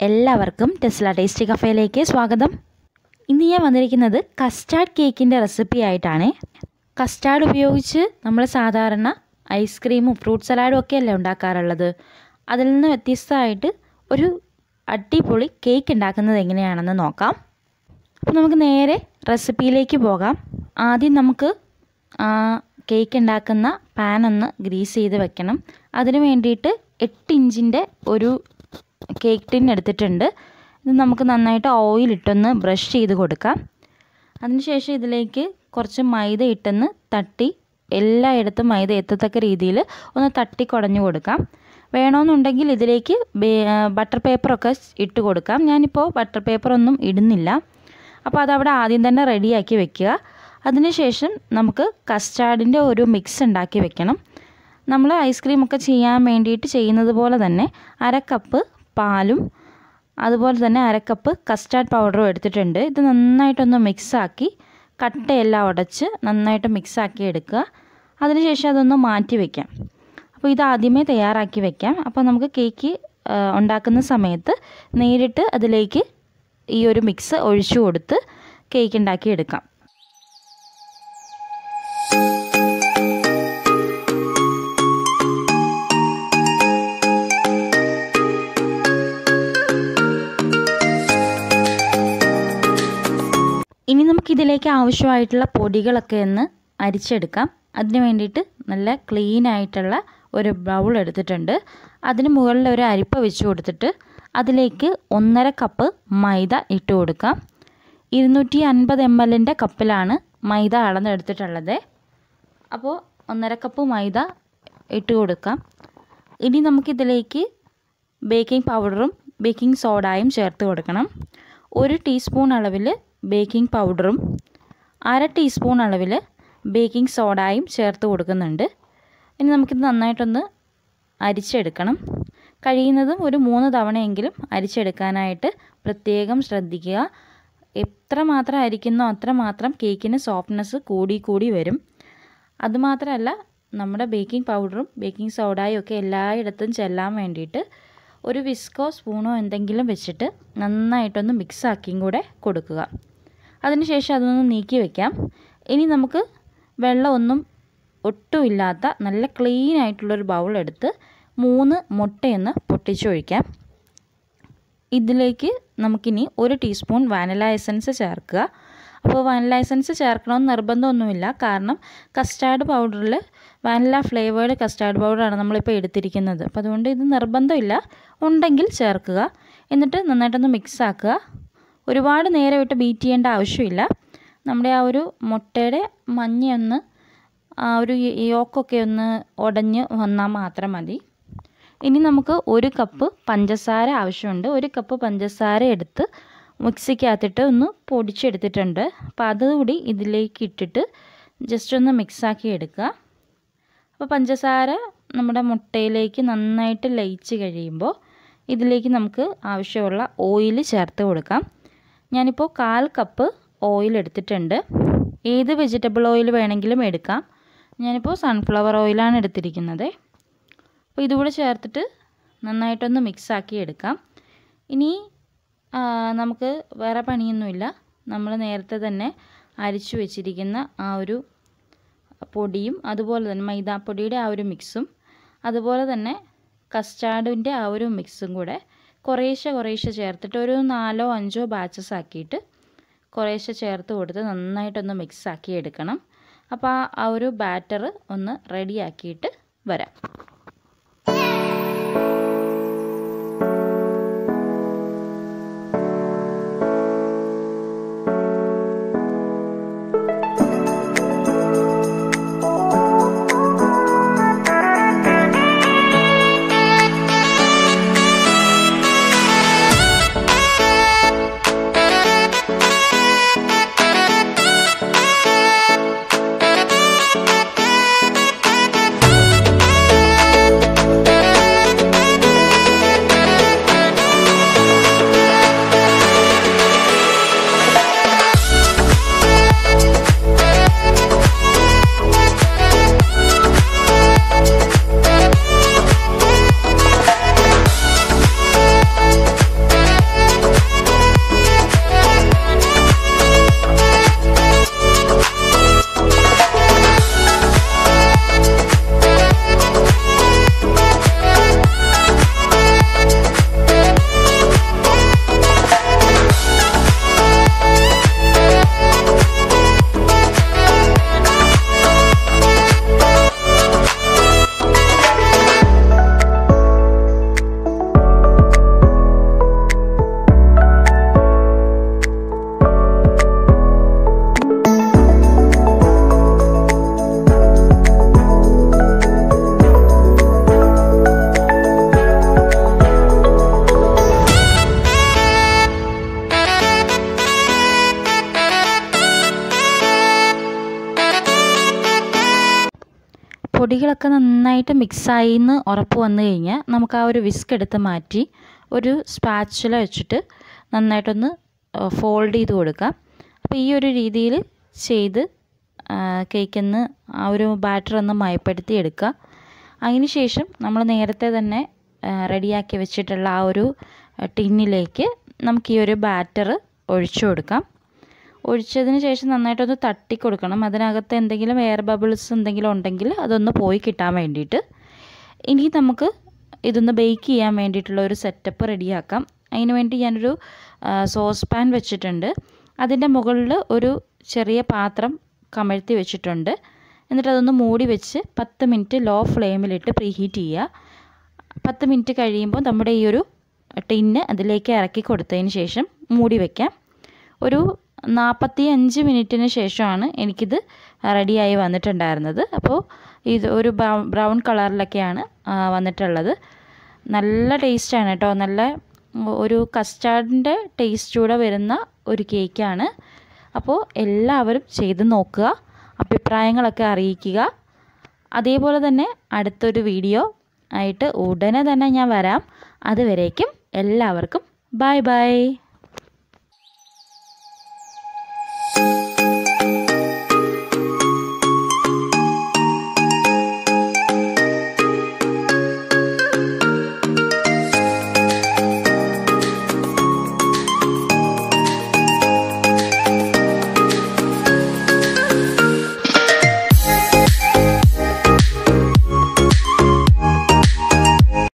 എല്ലാവർക്കും Tesla tasty കഫേയിലേക്ക് സ്വാഗതം. ഇന്ന് ഞാൻ വന്നിരിക്കുന്നത് കസ്റ്റാർഡ് കേക്കിന്റെ റെസിപ്പി ആയിട്ടാണ്. കസ്റ്റാർഡ് ഉപയോഗിച്ച് നമ്മൾ സാധാരണ ഐസ്ക്രീമും ഫ്രൂട്ട് സലാഡും ഒക്കെ അല്ലേ ഉണ്ടാക്കാറുള്ളത്? അതിൽ നിന്ന് വ്യത്യസ്തമായിട്ട് ഒരു അടിപൊളി കേക്ക് ഉണ്ടാക്കുന്നത് എങ്ങനെയാണെന്ന് നോക്കാം. അപ്പോൾ നമുക്ക് നേരെ റെസിപ്പിയിലേക്ക് പോകാം. ആദ്യം നമുക്ക് കേക്ക് ഉണ്ടാക്കുന്ന പാൻ ഒന്ന് ഗ്രീസ് ചെയ്ത് വെക്കണം. അതിന് വേണ്ടിയിട്ട് എട്ട് ഇഞ്ചിന്റെ ഒരു കേക്ക് ടിൻ എടുത്തിട്ടുണ്ട്. ഇത് നമുക്ക് നന്നായിട്ട് ഓയിലിട്ടൊന്ന് ബ്രഷ് ചെയ്ത് കൊടുക്കാം. അതിനുശേഷം ഇതിലേക്ക് കുറച്ച് മൈദ ഇട്ടെന്ന് തട്ടി എല്ലായിടത്തും മൈദ എത്തത്തക്ക രീതിയിൽ ഒന്ന് തട്ടി കുടഞ്ഞു കൊടുക്കാം. വേണമെന്നുണ്ടെങ്കിൽ ഇതിലേക്ക് ബട്ടർ പേപ്പറൊക്കെ ഇട്ട് കൊടുക്കാം. ഞാനിപ്പോൾ ബട്ടർ പേപ്പറൊന്നും ഇടുന്നില്ല. അപ്പോൾ അതവിടെ ആദ്യം തന്നെ റെഡിയാക്കി വെക്കുക. അതിനുശേഷം നമുക്ക് കസ്റ്റാർഡിന്റെ ഒരു മിക്സ് ഉണ്ടാക്കി വെക്കണം. നമ്മൾ ഐസ്ക്രീമൊക്കെ ചെയ്യാൻ വേണ്ടിയിട്ട് ചെയ്യുന്നത് പോലെ തന്നെ അര കപ്പ് പാലും അതുപോലെ തന്നെ അരക്കപ്പ് കപ്പ് കസ്റ്റാർഡ് പൗഡറും എടുത്തിട്ടുണ്ട്. ഇത് നന്നായിട്ടൊന്ന് മിക്സാക്കി കട്ടയെല്ലാം ഉടച്ച് നന്നായിട്ട് മിക്സാക്കി എടുക്കുക. അതിനുശേഷം അതൊന്ന് മാറ്റി വയ്ക്കാം അപ്പോൾ ഇത് ആദ്യമേ തയ്യാറാക്കി വയ്ക്കാം അപ്പോൾ നമുക്ക് കേക്ക് ഉണ്ടാക്കുന്ന സമയത്ത് നേരിട്ട് അതിലേക്ക് ഈ ഒരു മിക്സ് ഒഴിച്ചു കൊടുത്ത് കേക്ക് ഉണ്ടാക്കി എടുക്കാം. നമുക്കിതിലേക്ക് ആവശ്യമായിട്ടുള്ള പൊടികളൊക്കെ ഒന്ന് അരിച്ചെടുക്കാം. അതിന് വേണ്ടിയിട്ട് നല്ല ക്ലീൻ ആയിട്ടുള്ള ഒരു ബൗൾ എടുത്തിട്ടുണ്ട്. അതിന് മുകളിൽ ഒരു അരിപ്പ വെച്ച് കൊടുത്തിട്ട് അതിലേക്ക് ഒന്നര കപ്പ് മൈദ ഇട്ട് കൊടുക്കാം. ഇരുന്നൂറ്റി അൻപത് എം എല്ലിന്റെ കപ്പിലാണ് മൈദ അളന്നെടുത്തിട്ടുള്ളത്. അപ്പോൾ ഒന്നര കപ്പ് മൈദ ഇട്ട് കൊടുക്കാം. ഇനി നമുക്കിതിലേക്ക് ബേക്കിംഗ് പൗഡറും ബേക്കിംഗ് സോഡായും ചേർത്ത് കൊടുക്കണം. ഒരു ടീസ്പൂൺ അളവിൽ ബേക്കിംഗ് പൗഡറും അര ടീസ്പൂൺ അളവിൽ ബേക്കിംഗ് സോഡായും ചേർത്ത് കൊടുക്കുന്നുണ്ട്. ഇനി നമുക്കിത് നന്നായിട്ടൊന്ന് അരിച്ചെടുക്കണം. കഴിയുന്നതും ഒരു മൂന്ന് തവണയെങ്കിലും അരിച്ചെടുക്കാനായിട്ട് പ്രത്യേകം ശ്രദ്ധിക്കുക. എത്രമാത്രം അരിക്കുന്നോ അത്ര മാത്രം കേക്കിന് സോഫ്റ്റ്നെസ് കൂടി കൂടി വരും. അതുമാത്രമല്ല നമ്മുടെ ബേക്കിംഗ് പൗഡറും ബേക്കിംഗ് സോഡായും ഒക്കെ എല്ലായിടത്തും ചെല്ലാൻ വേണ്ടിയിട്ട് ഒരു വിസ്കോ സ്പൂണോ എന്തെങ്കിലും വെച്ചിട്ട് നന്നായിട്ടൊന്ന് മിക്സാക്കിയും കൂടെ കൊടുക്കുക. അതിനുശേഷം അതൊന്ന് നീക്കി വയ്ക്കാം ഇനി നമുക്ക് വെള്ളമൊന്നും ഒട്ടുമില്ലാത്ത നല്ല ക്ലീൻ ആയിട്ടുള്ളൊരു ബൗളെടുത്ത് മൂന്ന് മുട്ടയൊന്ന് പൊട്ടിച്ചൊഴിക്കാം. ഇതിലേക്ക് നമുക്കിനി ഒരു ടീസ്പൂൺ വാനില എസൻസ് ചേർക്കുക. അപ്പോൾ വാനില എസൻസ് ചേർക്കണമെന്ന് നിർബന്ധമൊന്നുമില്ല. കാരണം കസ്റ്റാർഡ് പൗഡറിൽ വാനില ഫ്ലേവേർഡ് കസ്റ്റാർഡ് പൗഡറാണ് നമ്മളിപ്പോൾ എടുത്തിരിക്കുന്നത്. അപ്പോൾ അതുകൊണ്ട് ഇത് നിർബന്ധമില്ല. ഉണ്ടെങ്കിൽ ചേർക്കുക. എന്നിട്ട് നന്നായിട്ടൊന്ന് മിക്സ് ആക്കുക. ഒരുപാട് നേരം ഇട്ട് ബീറ്റ് ചെയ്യേണ്ട ആവശ്യമില്ല. നമ്മുടെ ആ ഒരു മുട്ടയുടെ മഞ്ഞയൊന്ന് ആ ഒരു യോക്കൊക്കെ ഒന്ന് ഉടഞ്ഞ് വന്നാൽ മാത്രം മതി. ഇനി നമുക്ക് ഒരു കപ്പ് പഞ്ചസാര ആവശ്യമുണ്ട്. ഒരു കപ്പ് പഞ്ചസാര എടുത്ത് മിക്സിക്കകത്തിട്ട് ഒന്ന് പൊടിച്ചെടുത്തിട്ടുണ്ട്. അപ്പോൾ അതുകൂടി ഇതിലേക്ക് ഇട്ടിട്ട് ജസ്റ്റ് ഒന്ന് മിക്സാക്കി എടുക്കുക. അപ്പോൾ പഞ്ചസാര നമ്മുടെ മുട്ടയിലേക്ക് നന്നായിട്ട് ലയിച്ച് കഴിയുമ്പോൾ ഇതിലേക്ക് നമുക്ക് ആവശ്യമുള്ള ഓയിൽ ചേർത്ത് കൊടുക്കാം. ഞാനിപ്പോൾ കാൽ കപ്പ് ഓയിൽ എടുത്തിട്ടുണ്ട്. ഏത് വെജിറ്റബിൾ ഓയിൽ വേണമെങ്കിലും എടുക്കാം. ഞാനിപ്പോൾ സൺഫ്ലവർ ഓയിലാണ് എടുത്തിരിക്കുന്നത്. അപ്പോൾ ഇതുകൂടെ ചേർത്തിട്ട് നന്നായിട്ടൊന്ന് മിക്സാക്കി എടുക്കാം. ഇനി നമുക്ക് വേറെ പണിയൊന്നുമില്ല. നമ്മൾ നേരത്തെ തന്നെ അരിച്ചു വെച്ചിരിക്കുന്ന ആ ഒരു പൊടിയും അതുപോലെ തന്നെ മൈദാപ്പൊടിയുടെ ആ ഒരു മിക്സും അതുപോലെ തന്നെ കസ്റ്റാർഡിന്റെ ആ ഒരു മിക്സും കൂടെ കുറേശ്ശെ കുറേശ്ശെ ചേർത്തിട്ട് ഒരു നാലോ അഞ്ചോ ബാച്ചസ് ആക്കിയിട്ട് കുറേശ്ശെ ചേർത്ത് കൊടുത്ത് നന്നായിട്ടൊന്ന് മിക്സ് ആക്കി എടുക്കണം. അപ്പോൾ ആ ഒരു ബാറ്റർ ഒന്ന് റെഡിയാക്കിയിട്ട് വരാം. പൊടികളൊക്കെ നന്നായിട്ട് മിക്സായി എന്ന് ഉറപ്പ് വന്നു കഴിഞ്ഞാൽ നമുക്ക് ആ ഒരു വിസ്ക് എടുത്ത് മാറ്റി ഒരു സ്പാച്ചുല വെച്ചിട്ട് നന്നായിട്ടൊന്ന് ഫോൾഡ് ചെയ്ത് കൊടുക്കാം. അപ്പോൾ ഈ ഒരു രീതിയിൽ ചെയ്ത് കേക്കൊന്ന് ആ ഒരു ബാറ്റർ ഒന്ന് മയപ്പെടുത്തി എടുക്കുക. അതിന് ശേഷം നമ്മൾ നേരത്തെ തന്നെ റെഡിയാക്കി വെച്ചിട്ടുള്ള ആ ഒരു ടിന്നിലേക്ക് നമുക്ക് ഈ ഒരു ബാറ്റർ ഒഴിച്ചു കൊടുക്കാം. ഒഴിച്ചതിന് ശേഷം നന്നായിട്ടൊന്ന് തട്ടി കൊടുക്കണം അതിനകത്ത് എന്തെങ്കിലും എയർ ബബിൾസ് എന്തെങ്കിലും ഉണ്ടെങ്കിൽ അതൊന്ന് പോയി കിട്ടാൻ വേണ്ടിയിട്ട്. ഇനി നമുക്ക് ഇതൊന്ന് ബേക്ക് ചെയ്യാൻ വേണ്ടിയിട്ടുള്ള ഒരു സെറ്റപ്പ് റെഡിയാക്കാം. അതിന് വേണ്ടി ഞാനൊരു സോസ് പാൻ വെച്ചിട്ടുണ്ട്. അതിന്റെ മുകളിൽ ഒരു ചെറിയ പാത്രം കമഴ്ത്തി വെച്ചിട്ടുണ്ട്. എന്നിട്ട് അതൊന്ന് മൂടി വെച്ച് പത്ത് മിനിറ്റ് ലോ ഫ്ലെയിമിലിട്ട് പ്രീഹീറ്റ് ചെയ്യുക. പത്ത് മിനിറ്റ് കഴിയുമ്പോൾ നമ്മുടെ ഈ ഒരു ടിന്ന് അതിലേക്ക് ഇറക്കി കൊടുത്തതിന് ശേഷം മൂടി വയ്ക്കാം ഒരു നാൽപ്പത്തി അഞ്ച് മിനിറ്റിന് ശേഷമാണ് എനിക്കിത് റെഡിയായി വന്നിട്ടുണ്ടായിരുന്നത്. അപ്പോൾ ഇത് ഒരു ബ്രൗൺ കളറിലൊക്കെയാണ് വന്നിട്ടുള്ളത്. നല്ല ടേസ്റ്റാണ് കേട്ടോ. നല്ല ഒരു കസ്റ്റാർഡിന്റെ ടേസ്റ്റ് കൂടെ വരുന്ന ഒരു കേക്കാണ്. അപ്പോൾ എല്ലാവരും ചെയ്ത് നോക്കുക അഭിപ്രായങ്ങളൊക്കെ അറിയിക്കുക. അതേപോലെ തന്നെ അടുത്തൊരു വീഡിയോ ആയിട്ട് ഉടനെ തന്നെ ഞാൻ വരാം. അതുവരേക്കും എല്ലാവർക്കും ബൈ ബൈ.